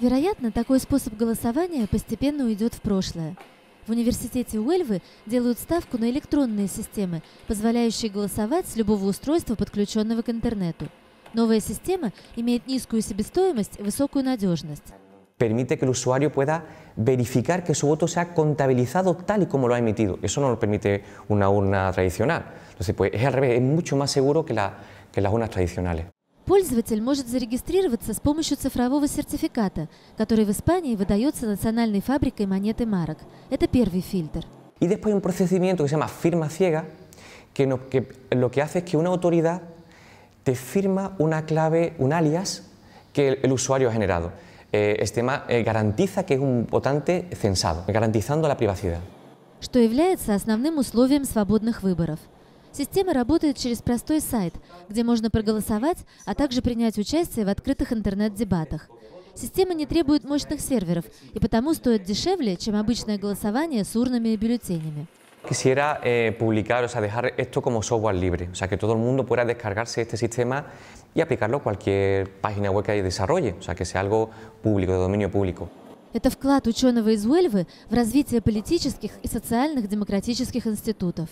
Вероятно, такой способ голосования постепенно уйдет в прошлое. В университете Уэльвы делают ставку на электронные системы, позволяющие голосовать с любого устройства, подключенного к интернету. Новая система имеет низкую себестоимость и высокую надежность. permite que el usuario pueda verificar que su voto se ha contabilizado tal y como lo ha emitido. Eso no lo permite una urna tradicional. Entonces, pues es al revés, es mucho más seguro que, la, que las urnas tradicionales. Пользователь может зарегистрироваться с помощью цифрового сертификата, который в Испании выдается национальной фабрикой монеты марок. Это первый фильтр. Y después hay un procedimiento que se llama firma ciega, que, no- que lo que hace es que una autoridad te firma una clave, un alias que el, el usuario ha generado. Eh, este eh, garantiza que es un votante censado, garantizando la privacidad. что является основным условием свободных выборов. Система работает через простой сайт, где можно проголосовать, а также принять участие в открытых интернет-дебатах. Система не требует мощных серверов и потому стоит дешевле, чем обычное голосование с урнами и бюллетенями. Quisiera eh, publicar, o sea, dejar esto como software libre, o sea, que todo el mundo pueda descargarse este sistema y aplicarlo a cualquier página web que desarrolle, o sea, que sea algo público, de dominio público. Это вклад ученого из Уэльвы в развитие политических и социальных демократических институтов.